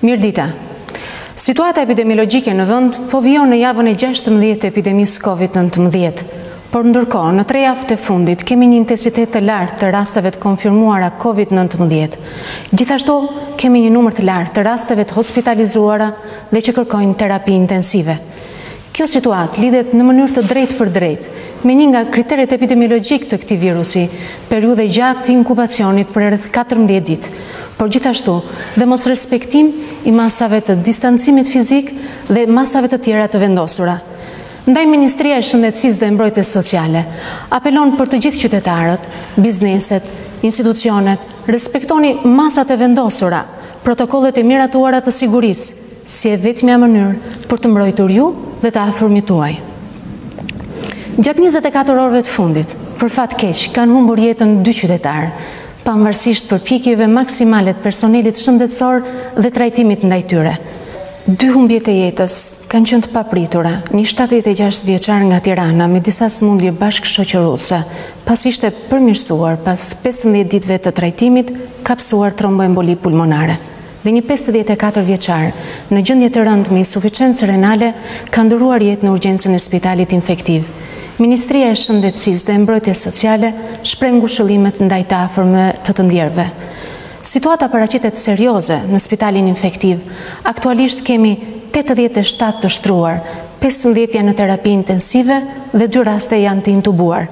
Mirdita. Situata epidemiologjike në vend po vijon në javën e 16 të epidemisë COVID-19, por ndërkohë në tre javët e fundit kemi një intensitet të lartë të rasteve të konfirmuara COVID-19. Gjithashtu kemi një numër të lartë të rasteve të hospitalizuara dhe që kërkojnë terapi intensive. Kjo situatë lidhet në mënyrë të drejtpërdrejtë me një nga kriteret epidemiologjike të këtij virusi, periudhë e gjatë inkubacionit për rreth katërmbëdhjetë ditë, por gjithashtu dhe mosrespektim i masave të distancimit fizik dhe masave të tjera të vendosura. Ndaj Ministria e Shëndetësisë dhe Mbrojtjes Sociale apelon për të gjithë qytetarët, bizneset, institucionet, respektoni masat e vendosura, protokollet e miratuara të sigurisë, si e vetmja mënyrë për të mbrojtur ju dhe të afërmit tuaj. Gjatë 24 orëve të fundit, për fat keq, kanë humbur jetën dy qytetarë, pavarësisht përpjekjeve maksimale të personelit shëndetësor dhe trajtimit ndaj tyre. Dy humbjet e jetës kanë qenë të papritura, një 76 vjeçar nga Tirana me disa sëmundje bashkëshoqëruese, pasi ishte përmirësuar pas 15 ditëve të trajtimit, ka pësuar tromboemboli pulmonare. dhe një pesëdhjetë e katër vjeçar, në gjendje të rëndë me insuficiencë renale, ka ndërruar jetë në urgjencën e Spitalit Infektiv. Ministria e Shëndetësisë dhe e Mbrojtjes Sociale shpreh ngushëllimet ndaj të afërmve të të ndjerëve. Situata paraqitet serioze në Spitalin Infektiv. Aktualisht kemi tetëdhjetë e shtatë të shtruar, pesëmbëdhjetë janë në terapi intensive dhe dy raste janë të intubuar.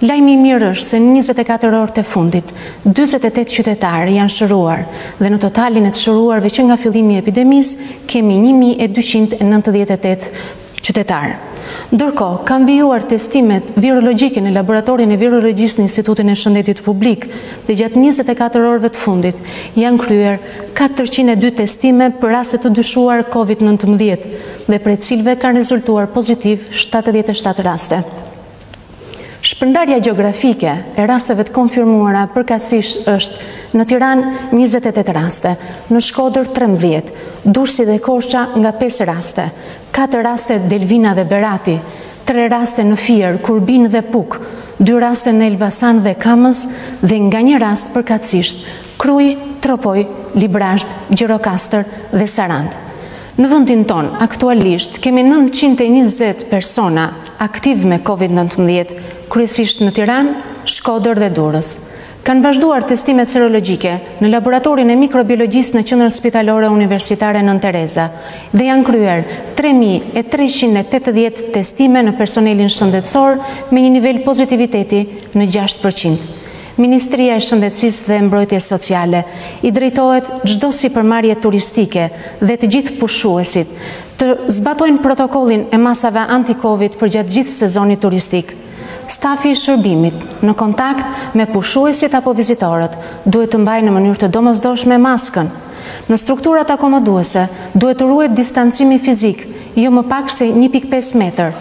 Lajmi i mirë është se në njëzet e katër orët e fundit, dyzet e tetë qytetarë janë shëruar dhe në totalin e të shëruarve që nga fillimi i epidemisë kemi një mijë e dyqind e nëntëdhjetë e tetë qytetarë. Ndërkohë, kanë vijuar testimet virologjike në Laboratorin e Virologjisë në Institutin e Shëndetit Publik dhe gjatë njëzet e katër orëve të fundit janë kryer katërqind e dy testime për raste të dyshuar Covid nëntëmbëdhjetë dhe prej të cilëve kanë rezultuar pozitivë shtatëdhjetë e shtatë raste. Shpërndarja gjeografike e rasteve të konfirmuara përkatësisht është në Tiranë 28 raste, në Shkodër 13, Durrësi dhe Korça nga 5 raste, 4 raste Delvina dhe Berati, 3 raste në Fier, Kurbin dhe Pukë, 2 raste në Elbasan dhe Kamëz dhe nga një rast përkatësisht Krujë, Tropojë, Librazhd, Gjirokastër dhe Sarandë. Në vendin tonë aktualisht kemi 920 persona aktiv me Covid nëntëmbëdhjetë, kryesisht në Tiranë, Shkodër dhe Durrës. Kanë vazhduar testimet serologjike në Laboratorin e Mikrobiologjisë në Qendrën Spitalore Universitare Nënë Tereza dhe janë kryer tre mijë e treqind e tetëdhjetë testime në personelin shëndetësor me një nivel pozitiviteti në gjashtë përqind. Ministria e Shëndetësisë dhe Mbrojtjes Sociale i drejtohet çdo sipërmarrje turistike dhe të gjithë pushuesit të zbatojnë protokollin e masave anti-Covid përgjatë gjithë sezonit turistik. Stafi i shërbimit, në kontakt me pushuesit apo vizitorët, duhet të mbajë në mënyrë të domosdoshme maskën. Në strukturat akomoduese duhet të ruhet distancimi fizik jo më pak se një pikë pesë metër.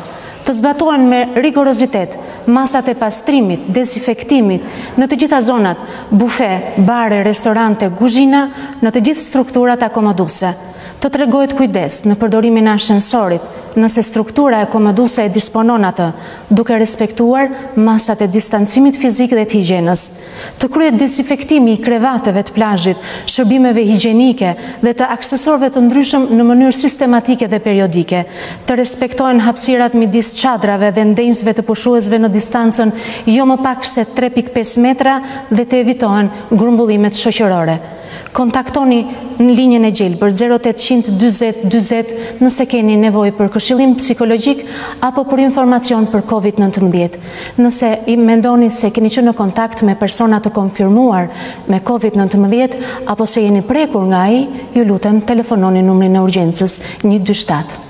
Të zbatohen me rigorozitet masat e pastrimit, dezinfektimit, në të gjitha zonat, bufe, bare, restorante, kuzhina, në të gjithë strukturat akomoduese. Të tregohet kujdes në përdorimin e ashensorit, nëse struktura akomoduese e disponon atë, duke respektuar masat e distancimit fizik dhe të higjienës. Të kryhet dezinfektimi i krevateve të plazhit, shërbimeve higjienike dhe të aksesorëve të ndryshëm në mënyrë sistematike dhe periodike. Të respektohen hapësirat midis çadrave dhe ndenjësve të pushuesve në distancën jo më pak se tre pikë pesë metra dhe të evitohen grumbullimet shoqërore. Kontaktoni linjën e gjelbër zero tetëqind dyzet dyzet nëse keni nevojë për këshillim psikologjik apo për informacion për Covid nëntëmbëdhjetë. Nëse mendoni se keni qenë në kontakt me persona të konfirmuar me Covid nëntëmbëdhjetë apo se jeni prekur nga ai, ju lutem telefononi numrin e urgjencës një dy shtatë.